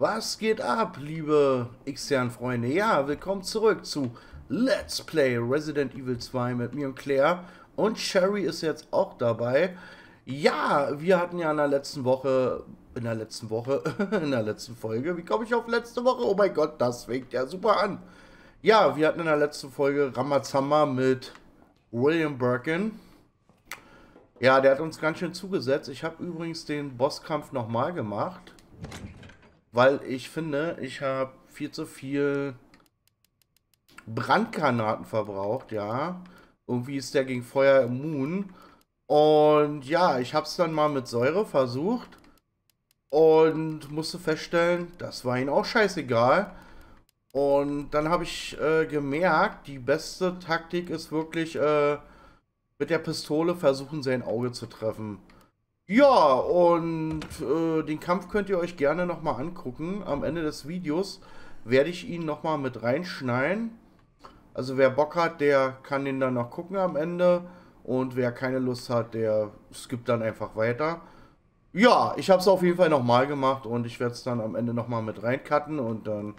Was geht ab, liebe externen Freunde? Ja, willkommen zurück zu Let's Play Resident Evil 2 mit mir und Claire. Und Sherry ist jetzt auch dabei. Ja, wir hatten ja in der letzten Woche, in der letzten Woche, in der letzten Folge, wie komme ich auf letzte Woche? Oh mein Gott, das fängt ja super an. Ja, wir hatten in der letzten Folge Ramazamba mit William Birkin. Ja, der hat uns ganz schön zugesetzt. Ich habe übrigens den Bosskampf nochmal gemacht. Weil ich finde, ich habe viel zu viel Brandgranaten verbraucht, ja. Irgendwie ist der gegen Feuer immun. Und ja, ich habe es dann mal mit Säure versucht. Und musste feststellen, das war ihm auch scheißegal. Und dann habe ich äh, gemerkt, die beste Taktik ist wirklich äh, mit der Pistole versuchen, sein Auge zu treffen. Ja, und äh, den Kampf könnt ihr euch gerne nochmal angucken. Am Ende des Videos werde ich ihn nochmal mit reinschneiden. Also wer Bock hat, der kann den dann noch gucken am Ende. Und wer keine Lust hat, der skippt dann einfach weiter. Ja, ich habe es auf jeden Fall nochmal gemacht und ich werde es dann am Ende nochmal mit reincutten und dann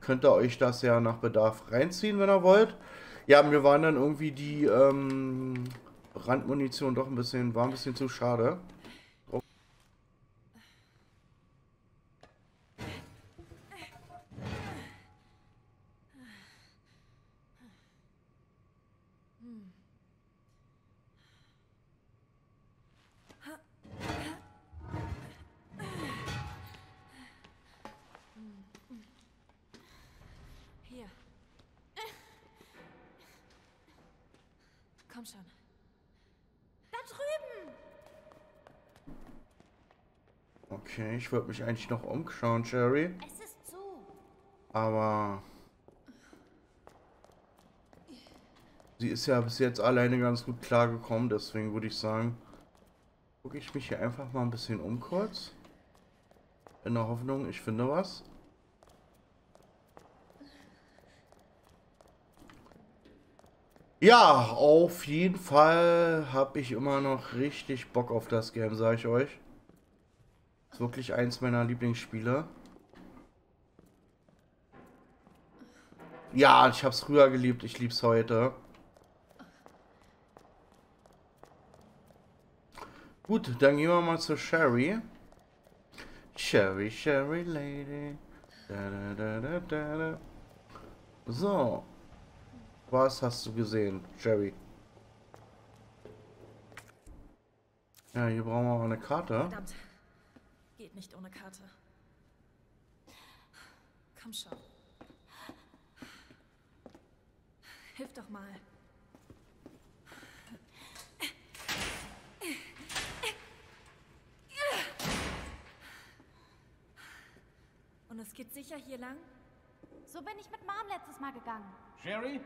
könnt ihr euch das ja nach Bedarf reinziehen, wenn ihr wollt. Ja, mir waren dann irgendwie die ähm, Brandmunition doch ein bisschen, war ein bisschen zu schade. Hier. Komm schon. Da drüben! Okay, ich wollte mich eigentlich noch umschauen, Jerry. Es ist zu. Aber sie ist ja bis jetzt alleine ganz gut klargekommen, deswegen würde ich sagen, gucke ich mich hier einfach mal ein bisschen um kurz. In der Hoffnung, ich finde was. Ja, auf jeden Fall habe ich immer noch richtig Bock auf das Game, sage ich euch. Wirklich eins meiner Lieblingsspiele. Ja, ich habe es früher geliebt, ich liebe es heute. Gut, dann gehen wir mal zu Sherry. Sherry, Sherry Lady. Da, da, da. So. Was hast du gesehen, Sherry? Ja, hier brauchen wir mal eine Karte. Verdammt. Geht nicht ohne Karte. Komm schon. Hilf doch mal. Und es geht sicher hier lang? So bin ich mit Mom letztes Mal gegangen. Sherry?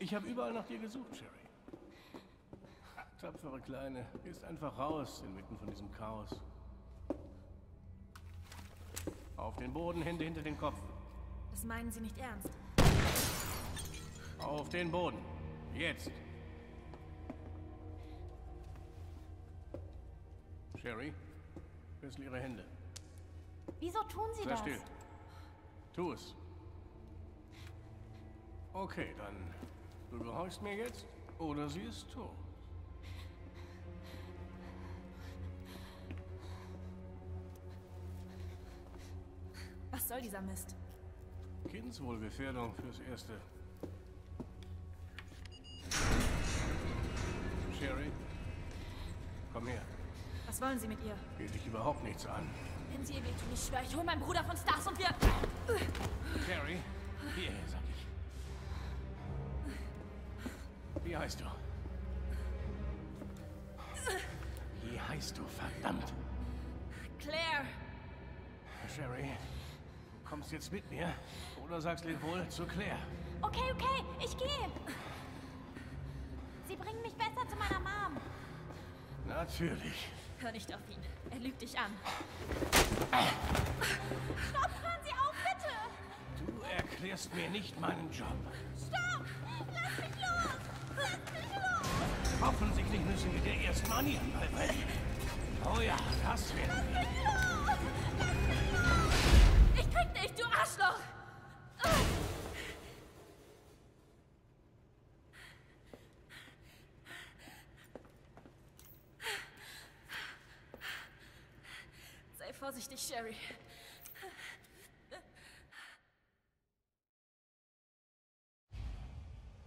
Ich habe überall nach dir gesucht, Sherry. Tapfere Kleine, gehst einfach raus inmitten von diesem Chaos. Auf den Boden, Hände hinter den Kopf. Das meinen Sie nicht ernst. Auf den Boden. Jetzt. Sherry, wechsel ihre Hände. Wieso tun Sie Sei das? still. Tu es. Okay, dann. Du gehorchst mir jetzt oder sie ist tot. Was soll dieser Mist? Kindswohlgefährdung fürs Erste. Sherry, komm her. Was wollen Sie mit ihr? Geht dich überhaupt nichts an. Wenn Sie ihr wehtun, ich schwöre, ich hole meinen Bruder von Stars und wir... Sherry, hierher, sag ich. Wie heißt du? Wie heißt du, verdammt? Claire! Sherry, kommst jetzt mit mir oder sagst wohl zu Claire. Okay, okay, ich gehe. Sie bringen mich besser zu meiner Mom. Natürlich. Hör nicht auf ihn. Er lügt dich an. Stopp, hören Sie auf, bitte. Du erklärst mir nicht meinen Job. Stopp! Lass mich los! Lass mich los! Offensichtlich müssen wir dir erstmal an ihren. Oh ja, das werden wir. Ich krieg dich, du Arschloch! Sei vorsichtig, Sherry.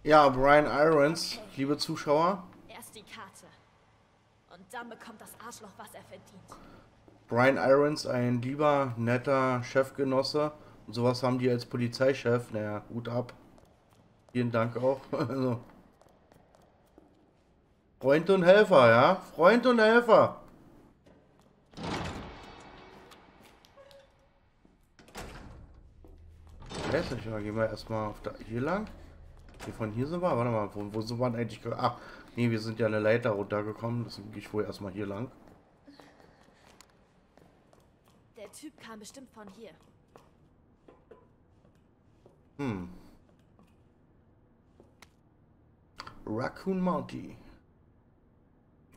Ja, Brian Irons, liebe Zuschauer. Erst die Karte. Und dann bekommt das Arschloch, was er verdient. Brian Irons, ein lieber, netter Chefgenosse. Und sowas haben die als Polizeichef. Naja, Hut ab. Vielen Dank auch. Also. Freund und Helfer, ja? Freund und Helfer. Ich weiß nicht, mal gehen wir erstmal auf da, hier lang. Hier von hier sind wir. Warte mal, wo, wo sind wir eigentlich? ge- Ach, nee, wir sind ja eine Leiter runtergekommen. Deswegen gehe ich wohl erstmal hier lang. Der Typ kam bestimmt von hier. Hm. Raccoon Mounty.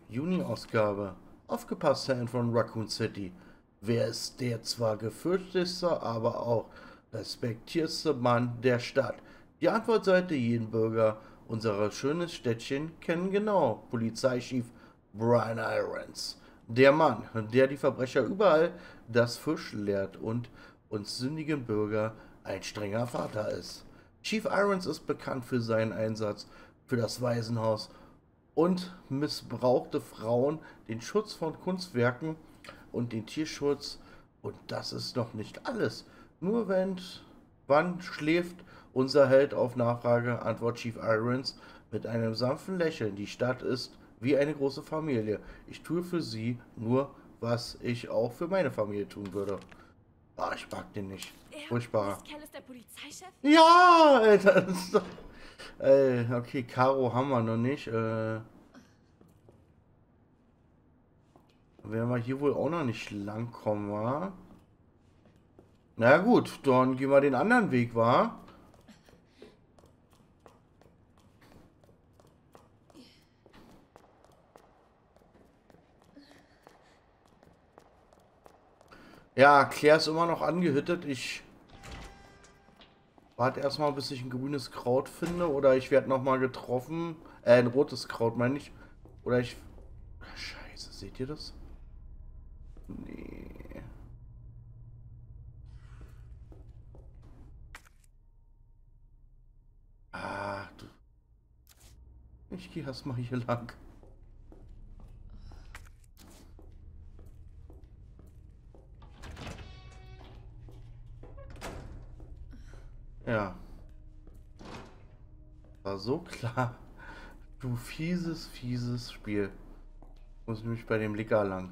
Juni-Ausgabe. Aufgepasst, Fan von Raccoon City. Wer ist der zwar gefürchtetste, aber auch respektiertste Mann der Stadt? Die Antwort sollte jeden Bürger unserer schönen Städtchen kennen genau. Polizeichef Brian Irons. Der Mann, der die Verbrecher überall das Fisch lehrt und uns sündigen Bürger ein strenger Vater ist. Chief Irons ist bekannt für seinen Einsatz für das Waisenhaus und missbrauchte Frauen, den Schutz von Kunstwerken und den Tierschutz. Und das ist noch nicht alles. Nur wenn, wann schläft unser Held auf Nachfrage, antwortet Chief Irons mit einem sanften Lächeln. Die Stadt ist wie eine große Familie. Ich tue für sie nur, was ich auch für meine Familie tun würde. Ah, ich mag den nicht. Furchtbar. Ja, Alter, das doch... Äh, okay, Karo haben wir noch nicht. Äh, werden wir hier wohl auch noch nicht lang kommen, wa? Na gut, dann gehen wir den anderen Weg, wa? Ja, Claire ist immer noch angehüttet. Ich warte erstmal, bis ich ein grünes Kraut finde. Oder ich werde nochmal getroffen. Äh, ein rotes Kraut, meine ich. Oder ich... Scheiße, seht ihr das? Nee. Ah, du... Ich gehe erstmal hier lang. Ja. War so klar. Du fieses, fieses Spiel. Muss nämlich bei dem Licker lang.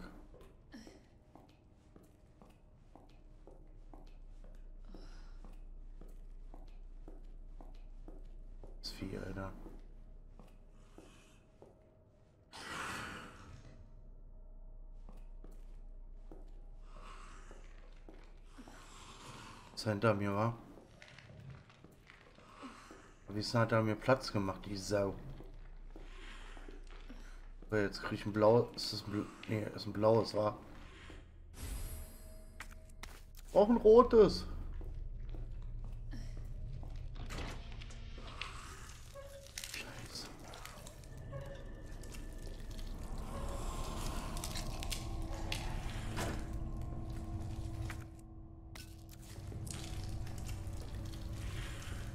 Das Vieh, Alter. Ist hinter mir, war? Wieso hat er mir Platz gemacht, die Sau? So, jetzt krieg ich ein blaues. Ist das ein, nee, ist ein blaues, war. Auch ein rotes.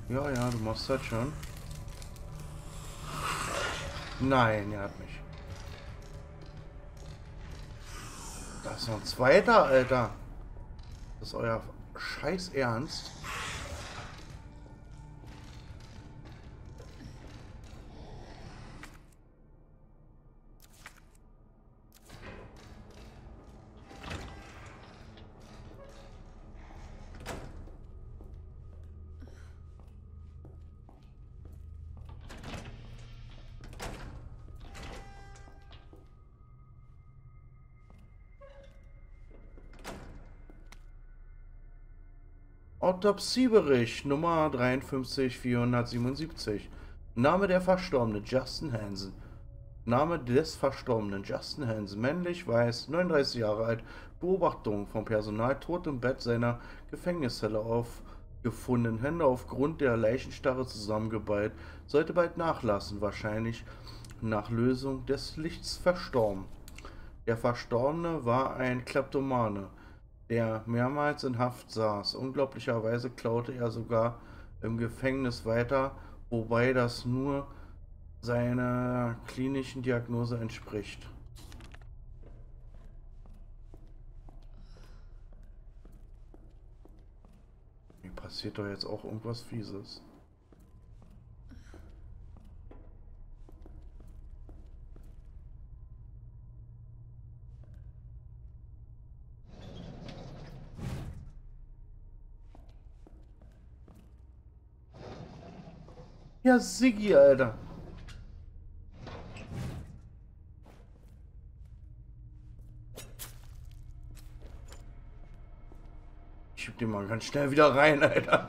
Ja, ja, du machst das schon. Nein, er hat mich. Da ist noch ein zweiter, Alter. Das ist euer Scheiß Ernst. Autopsiebericht Nummer 53477. Name der Verstorbene Justin Hansen. Name des Verstorbenen. Justin Hansen, männlich, weiß, 39 Jahre alt. Beobachtung vom Personal, tot im Bett seiner Gefängniszelle aufgefunden. Hände aufgrund der Leichenstarre zusammengeballt. Sollte bald nachlassen, wahrscheinlich nach Lösung des Lichts verstorben. Der Verstorbene war ein Kleptomane, der mehrmals in Haft saß. Unglaublicherweise klaute er sogar im Gefängnis weiter, wobei das nur seiner klinischen Diagnose entspricht. Mir passiert doch jetzt auch irgendwas Fieses. Ja, Siggi, Alter. Ich schieb den mal ganz schnell wieder rein, Alter.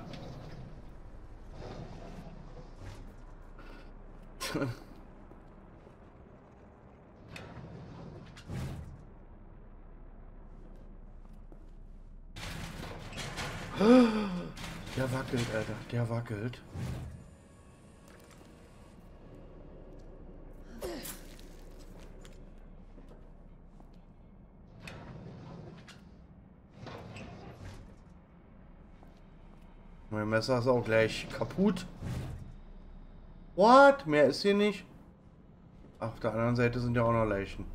Der wackelt, Alter. Der wackelt. Messer ist auch gleich kaputt. What? Mehr ist hier nicht. Auf der anderen Seite sind ja auch noch Leichen.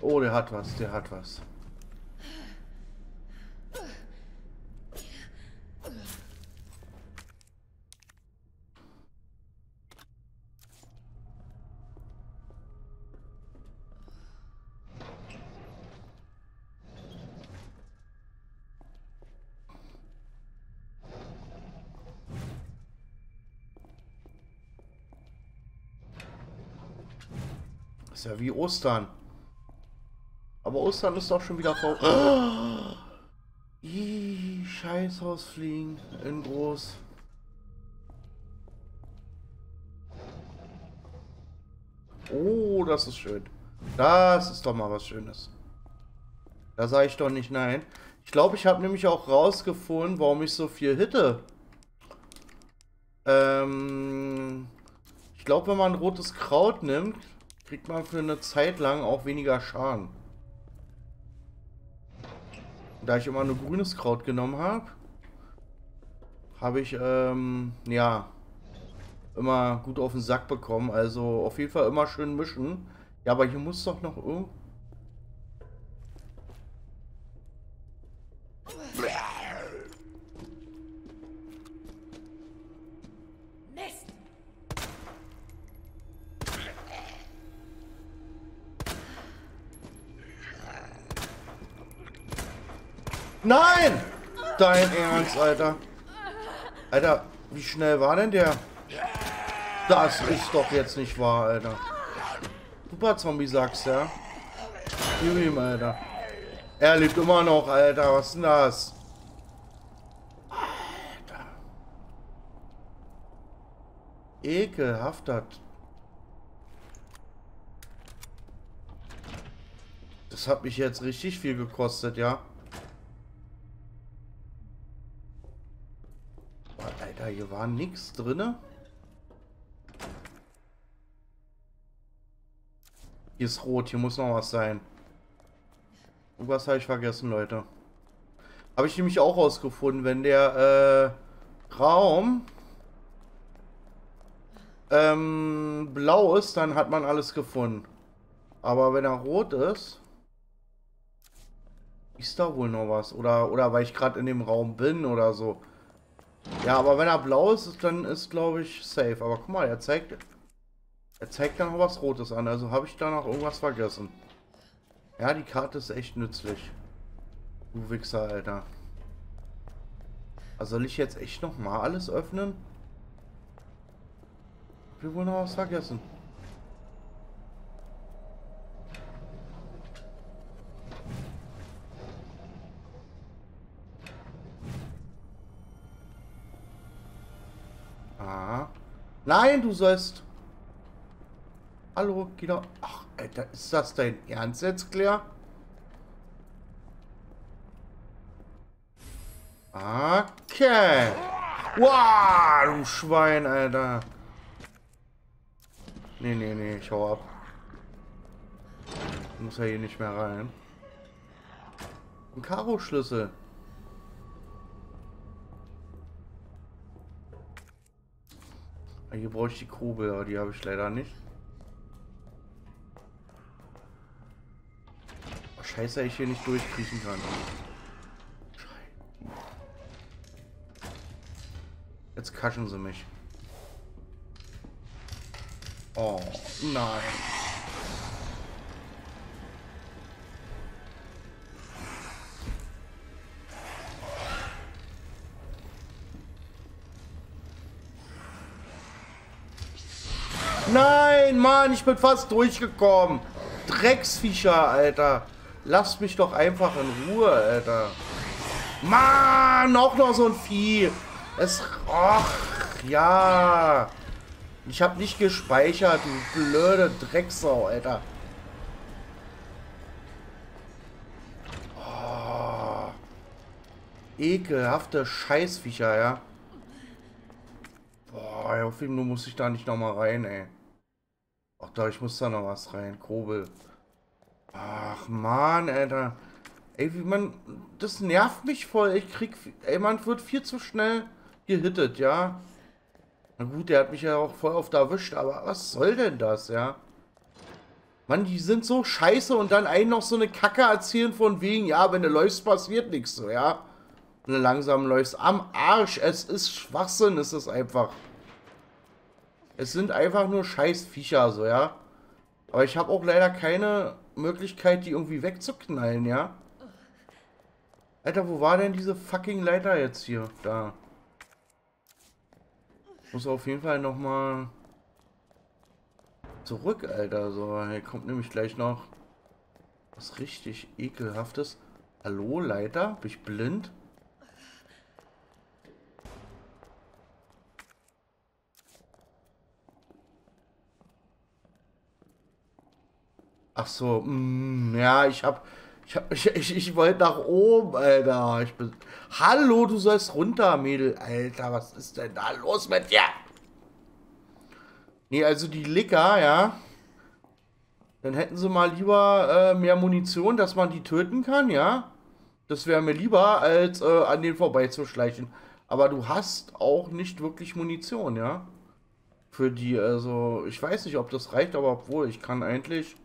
Oh, der hat was, der hat was. Wie Ostern. Aber Ostern ist doch schon wieder vor. Oh! Ih, Scheißhaus fliegen in groß. Oh, das ist schön. Das ist doch mal was Schönes. Da sage ich doch nicht nein. Ich glaube, ich habe nämlich auch rausgefunden, warum ich so viel hitte. Ähm, ich glaube, wenn man rotes Kraut nimmt, kriegt man für eine Zeit lang auch weniger Schaden. Da ich immer nur grünes Kraut genommen habe, habe ich, ähm, ja, immer gut auf den Sack bekommen. Also auf jeden Fall immer schön mischen. Ja, aber hier muss doch noch irgendwo... Nein! Dein Ernst, Alter. Alter, wie schnell war denn der? Das ist doch jetzt nicht wahr, Alter. Super Zombie sagst ja. Gib ihm, Alter. Er lebt immer noch, Alter. Was ist denn das? Alter. Ekelhaft das. Das hat mich jetzt richtig viel gekostet, ja. Boah, Alter, hier war nichts drinne. Hier ist rot, hier muss noch was sein. Irgendwas habe ich vergessen, Leute. Habe ich nämlich auch rausgefunden, wenn der äh, Raum ähm, blau ist, dann hat man alles gefunden. Aber wenn er rot ist, ist da wohl noch was. Oder, oder weil ich gerade in dem Raum bin oder so. Ja, aber wenn er blau ist, dann ist, glaube ich, safe. Aber guck mal, er zeigt, er zeigt dann noch was Rotes an. Also habe ich da noch irgendwas vergessen. Ja, die Karte ist echt nützlich. Du Wichser, Alter. Also soll ich jetzt echt noch mal alles öffnen? Wir wohl noch was vergessen. Nein, du sollst... Hallo, geh doch... Ach, Alter, ist das dein Ernst jetzt, Claire? Okay. Wow, du Schwein, Alter. Nee, nee, nee, ich hau ab. Ich muss ja hier nicht mehr rein. Ein Karo-Schlüssel. Hier brauche ich die Kugel, aber die habe ich leider nicht. Oh, scheiße, ich hier nicht durchkriechen kann. Jetzt kaschen sie mich. Oh, nein. Mann, ich bin fast durchgekommen. Drecksviecher, Alter. Lasst mich doch einfach in Ruhe, Alter. Mann, auch noch so ein Vieh. Es... Ach, ja. Ich habe nicht gespeichert, du blöde Drecksau, Alter. Oh. Ekelhafte Scheißviecher, ja. Boah, ich hoffe, nur muss ich da nicht nochmal rein, ey. Ach da, ich muss da noch was rein. Kobel. Ach, Mann, Alter. Ey, wie man... Das nervt mich voll. Ich krieg... Ey, man wird viel zu schnell gehittet, ja. Na gut, der hat mich ja auch voll oft erwischt, aber was soll denn das, ja? Mann, die sind so scheiße und dann einen noch so eine Kacke erzählen von wegen, ja, wenn du läufst, passiert nichts so, ja? Wenn du langsam läufst. Am Arsch, es ist Schwachsinn, es ist einfach. Es sind einfach nur scheiß Viecher, so, ja? Aber ich habe auch leider keine Möglichkeit, die irgendwie wegzuknallen, ja? Alter, wo war denn diese fucking Leiter jetzt hier? Da. Muss auf jeden Fall noch mal zurück, Alter. So, hier kommt nämlich gleich noch was richtig ekelhaftes. Hallo, Leiter? Bin ich blind? Ach so, mm, ja, ich hab, ich hab, ich, ich, ich wollte nach oben, Alter. Ich bin, hallo, du sollst runter, Mädel. Alter, was ist denn da los mit dir? Nee, also die Licker, ja. Dann hätten sie mal lieber äh, mehr Munition, dass man die töten kann, ja. Das wäre mir lieber, als äh, an den vorbeizuschleichen. Aber du hast auch nicht wirklich Munition, ja. Für die, also, ich weiß nicht, ob das reicht, aber obwohl, ich kann eigentlich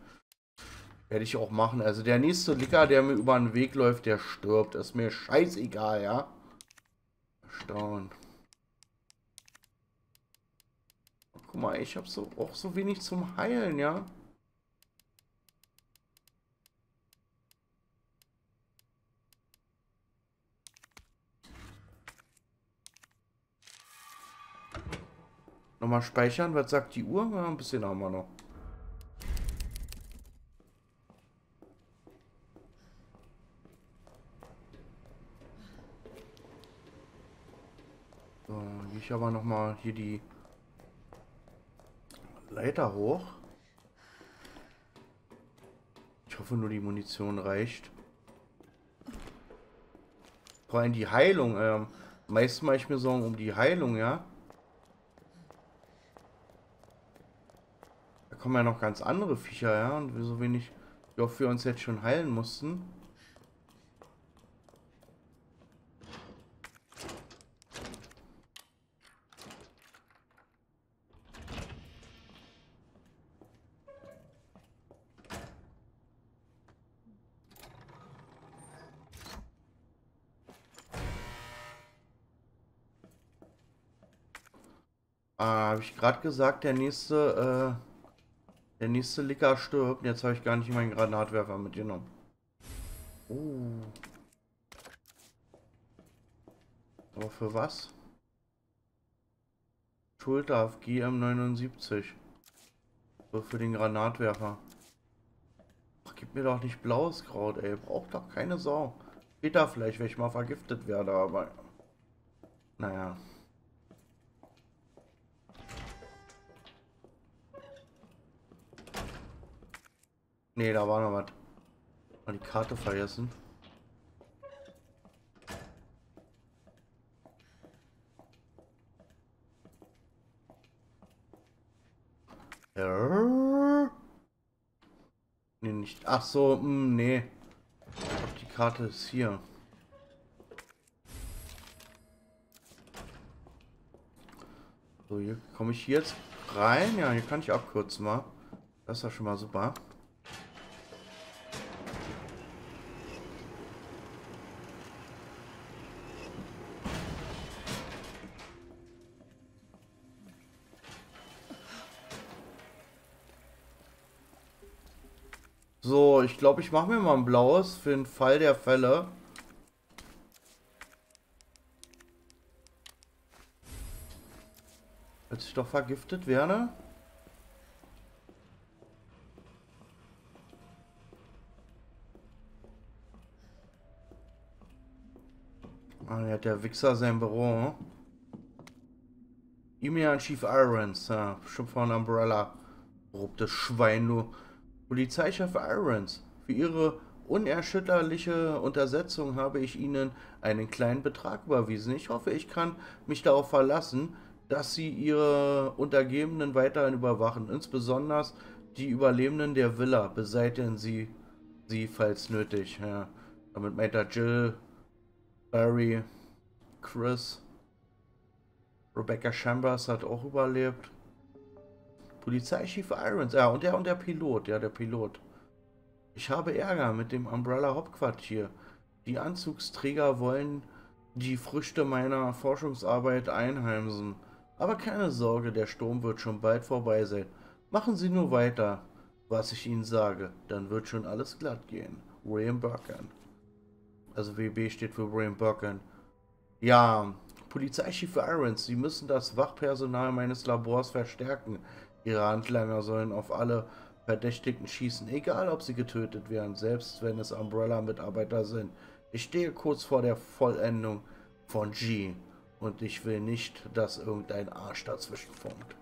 werde ich auch machen. Also der nächste Licker, der mir über den Weg läuft, der stirbt. Ist mir scheißegal, ja. Erstaunt. Guck mal, ich habe so auch so wenig zum Heilen, ja. Nochmal speichern, was sagt die Uhr? Ja, ein bisschen haben wir noch. So, gehe ich aber noch mal hier die Leiter hoch. Ich hoffe nur die Munition reicht. Vor allem die Heilung. Ähm, meistens mache ich mir Sorgen um die Heilung, ja. Da kommen ja noch ganz andere Viecher, ja. Und so wenig, wie oft wir uns jetzt schon heilen mussten. Ah, habe ich gerade gesagt, der nächste, äh, der nächste Licker stirbt. Jetzt habe ich gar nicht meinen Granatwerfer mitgenommen. Oh. Aber für was? Schulter auf GM79. So für den Granatwerfer. Ach, gib mir doch nicht blaues Kraut, ey. Braucht doch keine Sau. Später vielleicht, wenn ich mal vergiftet werde, aber... Naja. Nee, da war noch was. Mal die Karte vergessen. Nee, nicht. Ach so, mh, nee. Ich glaub, die Karte ist hier. So, hier komme ich jetzt rein. Ja, hier kann ich abkürzen mal. Das ist ja schon mal super. So, ich glaube, ich mache mir mal ein blaues für den Fall der Fälle. Als ich doch vergiftet werde. Ah, hier hat der Wichser sein Büro. E-Mail an Chief Irons. Ja, bestimmt von Umbrella. Korruptes Schwein, du. Polizeichef Irons. Für Ihre unerschütterliche Untersetzung habe ich Ihnen einen kleinen Betrag überwiesen. Ich hoffe, ich kann mich darauf verlassen, dass Sie Ihre Untergebenen weiterhin überwachen. Insbesondere die Überlebenden der Villa. Beseitigen Sie sie, falls nötig. Ja. Damit meint er Jill, Barry, Chris. Rebecca Chambers hat auch überlebt. Polizeichef Irons. Ja, und der und der Pilot. Ja, der Pilot. Ich habe Ärger mit dem Umbrella Hauptquartier. Die Anzugsträger wollen die Früchte meiner Forschungsarbeit einheimsen. Aber keine Sorge, der Sturm wird schon bald vorbei sein. Machen Sie nur weiter, was ich Ihnen sage. Dann wird schon alles glatt gehen. William Birkin. Also WB steht für William Birkin. Ja, Polizeichef Irons, Sie müssen das Wachpersonal meines Labors verstärken. Ihre Handlanger sollen auf alle Verdächtigen schießen, egal ob sie getötet werden, selbst wenn es Umbrella-Mitarbeiter sind. Ich stehe kurz vor der Vollendung von G und ich will nicht, dass irgendein Arsch dazwischen funkt.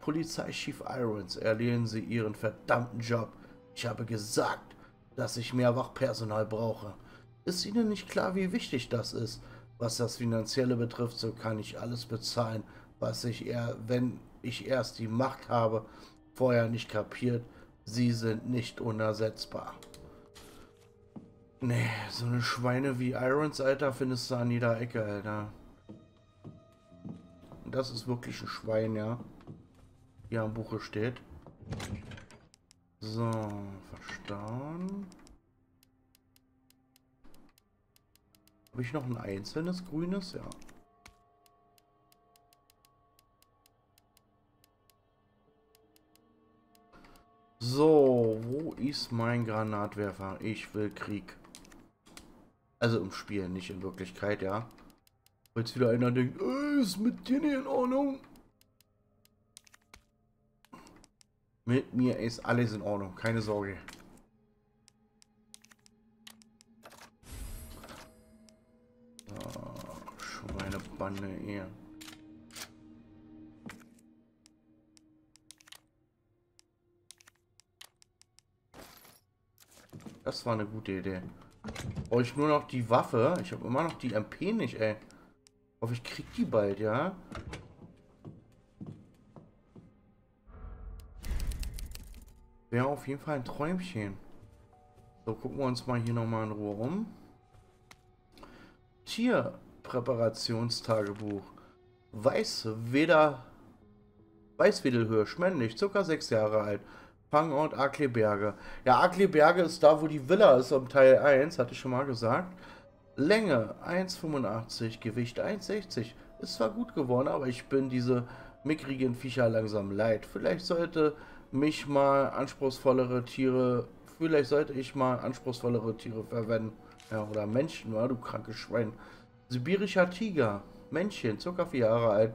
Polizeichef Irons, erledigen Sie Ihren verdammten Job. Ich habe gesagt, dass ich mehr Wachpersonal brauche. Ist Ihnen nicht klar, wie wichtig das ist? Was das Finanzielle betrifft, so kann ich alles bezahlen, was ich eher, wenn ich erst die Macht habe, vorher nicht kapiert. Sie sind nicht unersetzbar. Nee, so eine Schweine wie Irons, Alter, findest du an jeder Ecke, Alter. Das ist wirklich ein Schwein, ja. Hier am Buche steht. So, verstanden. Habe ich noch ein einzelnes grünes? Ja. So, wo ist mein Granatwerfer? Ich will Krieg. Also im Spiel, nicht in Wirklichkeit, ja. Falls wieder einer denkt, äh, ist mit dir nicht in Ordnung? Mit mir ist alles in Ordnung, keine Sorge. So, Schweinebande hier. Das war eine gute Idee. Brauche ich nur noch die Waffe. Ich habe immer noch die MP nicht, ey. Hoffe, ich krieg die bald, ja? Wäre auf jeden Fall ein Träumchen. So, gucken wir uns mal hier nochmal in Ruhe um. Tierpräparationstagebuch. Weiß weder Weißwedelhirsch, männlich, circa sechs Jahre alt. Fangort Akleberge. Ja, Akleberge ist da, wo die Villa ist, um Teil 1, hatte ich schon mal gesagt. Länge 1,85, Gewicht 1,60. Ist zwar gut geworden, aber ich bin diese mickrigen Viecher langsam leid. Vielleicht sollte mich mal anspruchsvollere Tiere, vielleicht sollte ich mal anspruchsvollere Tiere verwenden. Ja, oder Menschen, ja, du krankes Schwein. Sibirischer Tiger, Männchen, ca. 4 Jahre alt.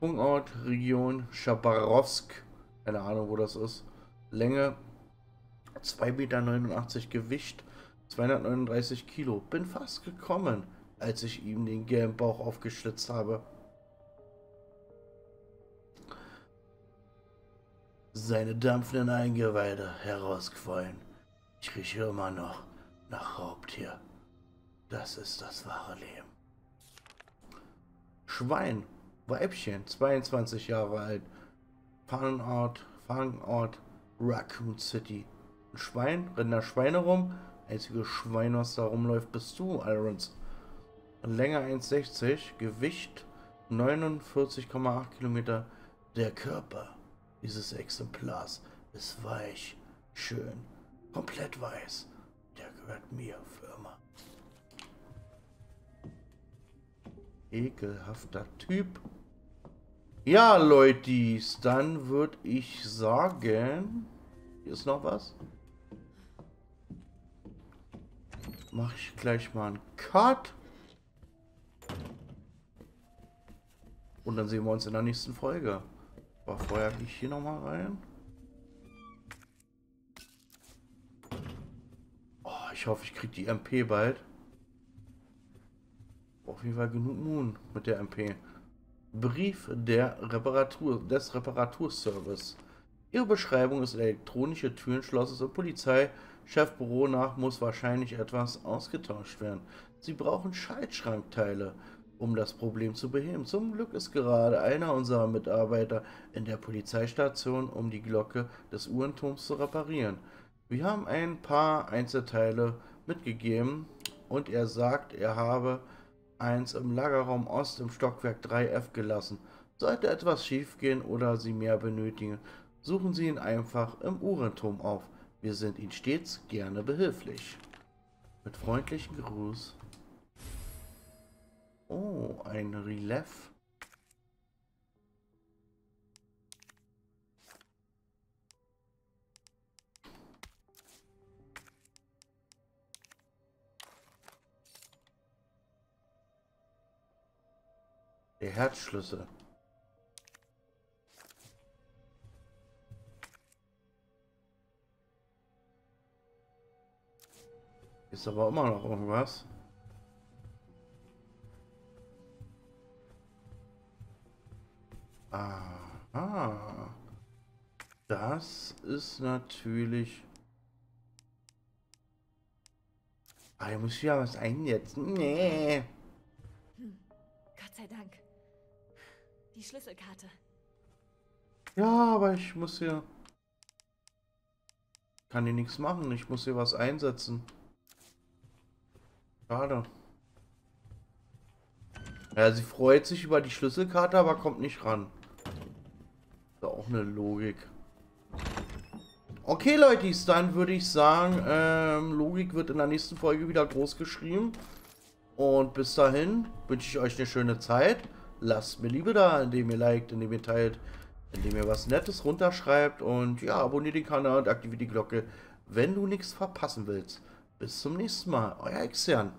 Punktort, Region Schabarowsk. Keine Ahnung, wo das ist. Länge 2,89 Meter, Gewicht 239 Kilo. Bin fast gekommen, als ich ihm den gelben Bauch aufgeschlitzt habe. seine dampfenden Eingeweide herausquollen. Ich rieche immer noch nach Raubtier. Das ist das wahre Leben. Schwein, Weibchen, 22 Jahre alt. Fangort, Fangort, Raccoon City. Ein Schwein, rennt da Schweine rum. Einzige Schwein, was da rumläuft, bist du, Irons. Länge 1,60, Gewicht 49,8 Kilometer. Der Körper dieses Exemplars ist weich, schön, komplett weiß. Der gehört mir für immer. Ekelhafter Typ. Ja, Leute, dann würde ich sagen... Hier ist noch was. Mache ich gleich mal einen Cut. Und dann sehen wir uns in der nächsten Folge. Aber vorher gehe ich hier nochmal rein. Oh, ich hoffe, ich kriege die MP bald. Auf jeden Fall genug Moon mit der MP. Brief der Reparatur, des Reparaturservice. Ihre Beschreibung ist elektronische Türenschlosses und Polizeichefbüro nach muss wahrscheinlich etwas ausgetauscht werden. Sie brauchen Schaltschrankteile um das Problem zu beheben. Zum Glück ist gerade einer unserer Mitarbeiter in der Polizeistation, um die Glocke des Uhrenturms zu reparieren. Wir haben ein paar Einzelteile mitgegeben und er sagt, er habe eins im Lagerraum Ost im Stockwerk 3F gelassen. Sollte etwas schiefgehen oder Sie mehr benötigen, suchen Sie ihn einfach im Uhrenturm auf. Wir sind Ihnen stets gerne behilflich. Mit freundlichen Gruß. Oh, ein Relief. Der Herzschlüssel. Ist aber immer noch irgendwas. Aha. Das ist natürlich... Ah, hier muss ich ja was einsetzen. Nee. Hm. Gott sei Dank. Die Schlüsselkarte. Ja, aber ich muss hier... Kann hier nichts machen. Ich muss hier was einsetzen. Schade. Ja, sie freut sich über die Schlüsselkarte, aber kommt nicht ran ja auch eine Logik. Okay, Leute, dann würde ich sagen, ähm, Logik wird in der nächsten Folge wieder groß geschrieben. Und bis dahin wünsche ich euch eine schöne Zeit. Lasst mir Liebe da, indem ihr liked, indem ihr teilt, indem ihr was Nettes runterschreibt. Und ja, abonniert den Kanal und aktiviert die Glocke, wenn du nichts verpassen willst. Bis zum nächsten Mal. Euer Extern.